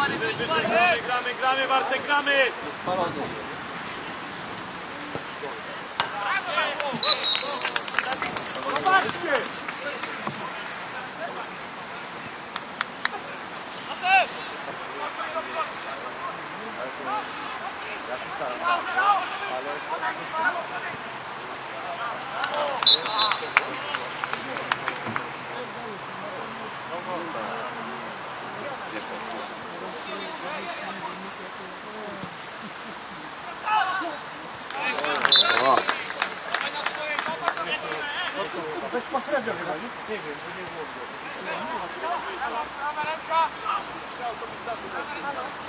Gramy, gramy, gramy, gramy! Zobaczcie! Ja się staram, ale... bezpośrednio chyba, nie? Nie wiem, bo nie było. Prawa ręka! Prawa